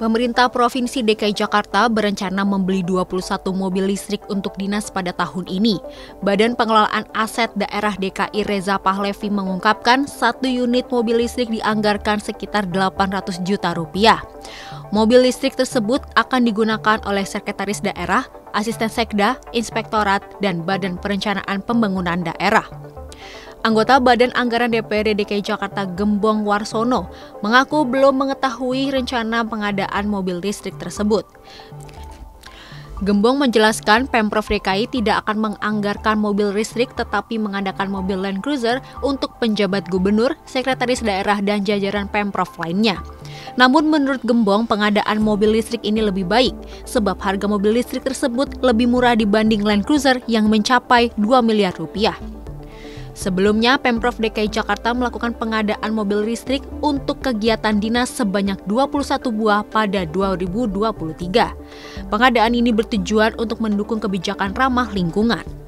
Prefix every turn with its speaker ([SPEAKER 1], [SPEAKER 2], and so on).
[SPEAKER 1] Pemerintah Provinsi DKI Jakarta berencana membeli 21 mobil listrik untuk dinas pada tahun ini. Badan Pengelolaan Aset Daerah DKI Reza Pahlevi mengungkapkan satu unit mobil listrik dianggarkan sekitar 800 juta rupiah. Mobil listrik tersebut akan digunakan oleh Sekretaris Daerah, Asisten Sekda, Inspektorat, dan Badan Perencanaan Pembangunan Daerah. Anggota Badan Anggaran DPRD DKI Jakarta Gembong Warsono mengaku belum mengetahui rencana pengadaan mobil listrik tersebut. Gembong menjelaskan Pemprov DKI tidak akan menganggarkan mobil listrik tetapi mengadakan mobil Land Cruiser untuk penjabat gubernur, sekretaris daerah dan jajaran Pemprov lainnya. Namun menurut Gembong pengadaan mobil listrik ini lebih baik sebab harga mobil listrik tersebut lebih murah dibanding Land Cruiser yang mencapai 2 miliar rupiah. Sebelumnya, Pemprov DKI Jakarta melakukan pengadaan mobil listrik untuk kegiatan dinas sebanyak 21 buah pada 2023. Pengadaan ini bertujuan untuk mendukung kebijakan ramah lingkungan.